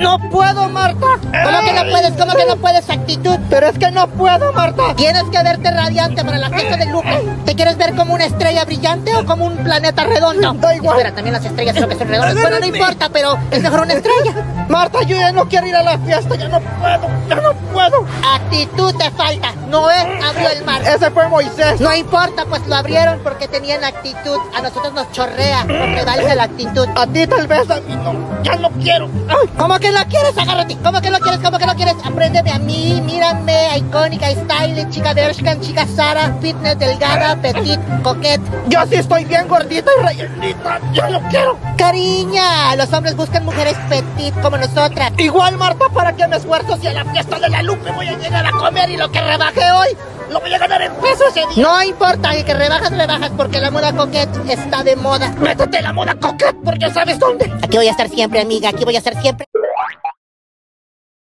No puedo, Marta. ¿Cómo que no puedes? ¿Cómo que no puedes? Actitud. Pero es que no puedo, Marta. Tienes que verte radiante para la fiesta de Lupe. ¿Te quieres ver como una estrella brillante o como un planeta redondo? Da igual. Espera, también las estrellas creo que son redondas. Bueno, no importa, pero es mejor una estrella. Marta, yo ya no quiero ir a la fiesta, ya no puedo, ya no puedo. Actitud te falta. Noé abrió el mar. Ese fue Moisés. No importa, pues lo abrieron porque tenían actitud. A nosotros nos chorrea, nos prevalece la actitud. A ti tal vez, a mí no. Ya no quiero. Ay, ¿Cómo que lo quieres? Agárrate. ¿Cómo que lo quieres? ¿Cómo que lo quieres? Apréndeme a mí, mírame, icónica, style, chica Bershkan, chica Sara, fitness, delgada, petit, coquette. yo sí estoy bien gordita y rellenita. Ya no quiero. Cariña, los hombres buscan mujeres petit como nosotras. Igual, Marta, para que me esfuerzo si a la fiesta de la Lupe voy a llegar a comer y lo que hoy lo voy a ganar en pesos ese día. No importa, y que rebajas, rebajas, porque la moda coquette está de moda. Métete la moda coquette porque sabes dónde. Aquí voy a estar siempre, amiga, aquí voy a estar siempre.